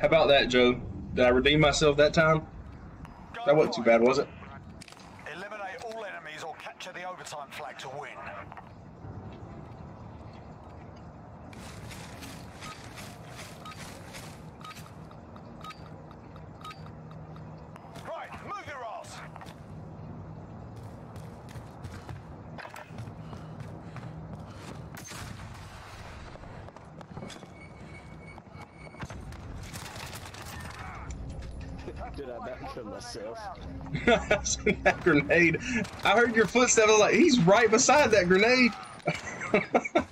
How about that, Joe? Did I redeem myself that time? That wasn't too bad, was it? Eliminate all enemies or capture the overtime flag to win. Right, move your ass. Did I not myself? That grenade. I heard your footsteps. I was like, he's right beside that grenade.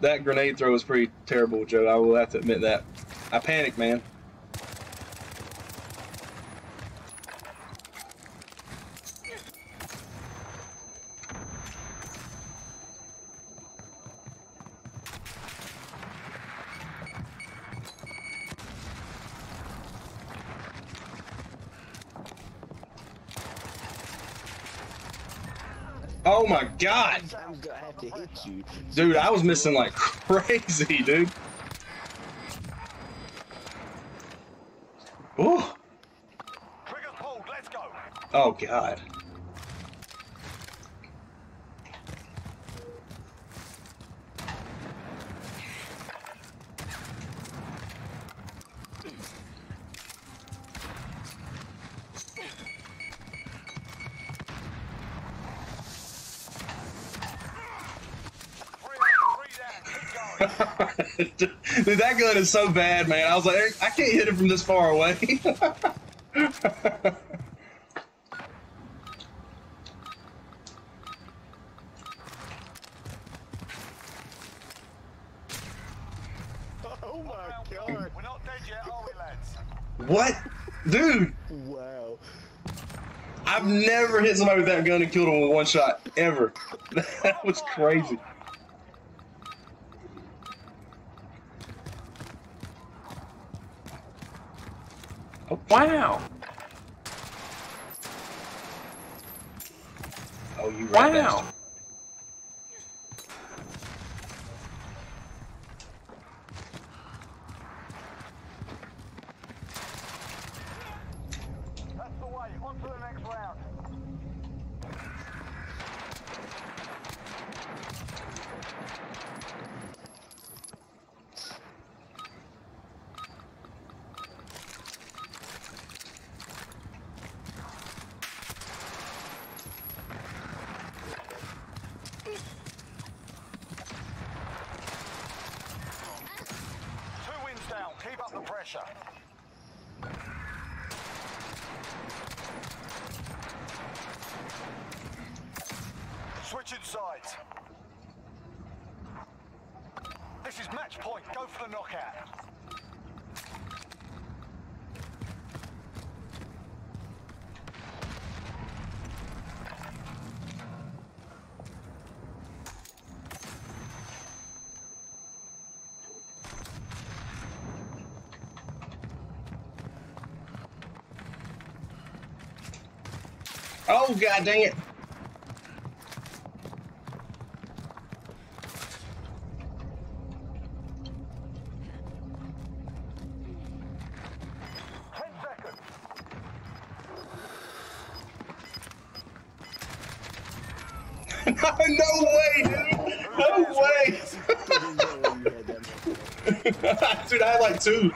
That grenade throw was pretty terrible, Joe. I will have to admit that. I panicked, man. Oh my god! I'm gonna have to hit you. Dude, I was missing like crazy, dude. Ooh. Triggers pulled, let's go. Oh god. Dude, that gun is so bad, man. I was like, I can't hit it from this far away. Oh my god! We're not dead yet, are we, lads? what? Dude, Wow. I've never hit somebody with that gun and killed them with one shot, ever. That was crazy. Oh, Wow. oh you right Wow. bastard. That's the way, on to the next round. Pressure. Switching sides. This is match point. Go for the knockout. Oh god dang it. No, way, dude. No way. Dude, I had like two.